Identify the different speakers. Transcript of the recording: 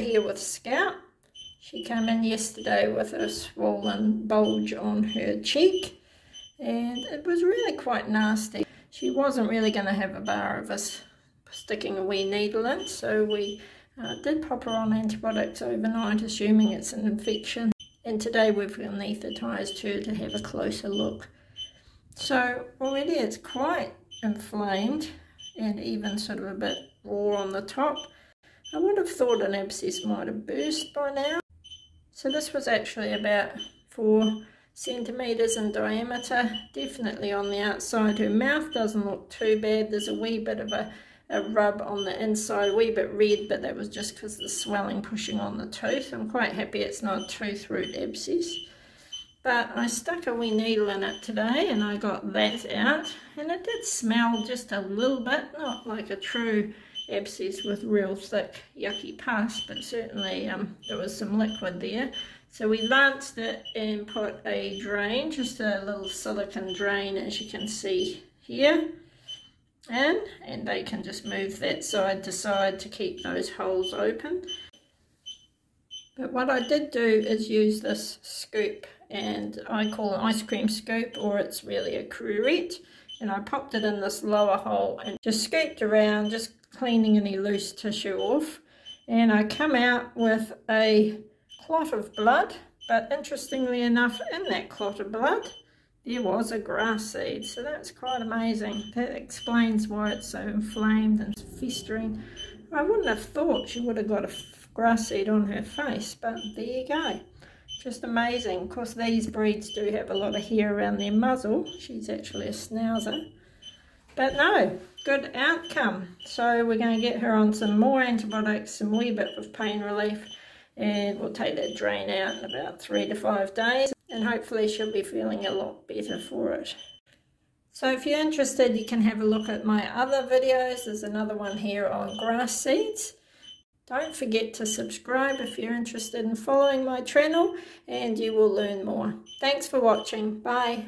Speaker 1: here with Scout. She came in yesterday with a swollen bulge on her cheek and it was really quite nasty. She wasn't really going to have a bar of us sticking a wee needle in so we uh, did pop her on antibiotics overnight assuming it's an infection and today we've anaesthetised her to have a closer look. So already it's quite inflamed and even sort of a bit raw on the top. I would have thought an abscess might have burst by now. So this was actually about four centimetres in diameter, definitely on the outside. Her mouth doesn't look too bad. There's a wee bit of a, a rub on the inside, a wee bit red, but that was just because the swelling pushing on the tooth. I'm quite happy it's not a tooth root abscess. But I stuck a wee needle in it today and I got that out. And it did smell just a little bit, not like a true abscess with real thick yucky pus, but certainly um, there was some liquid there. So we lanced it and put a drain, just a little silicone drain as you can see here. In, and they can just move that side to side to keep those holes open. But what I did do is use this scoop and I call it ice cream scoop or it's really a curette and I popped it in this lower hole and just scooped around just cleaning any loose tissue off. And I come out with a clot of blood but interestingly enough in that clot of blood there was a grass seed. So that's quite amazing. That explains why it's so inflamed and festering. I wouldn't have thought she would have got a grass seed on her face but there you go just amazing. Of course, these breeds do have a lot of hair around their muzzle. She's actually a schnauzer. But no, good outcome. So we're going to get her on some more antibiotics, some wee bit of pain relief, and we'll take that drain out in about three to five days. And hopefully she'll be feeling a lot better for it. So if you're interested, you can have a look at my other videos. There's another one here on grass seeds. Don't forget to subscribe if you're interested in following my channel and you will learn more. Thanks for watching. Bye.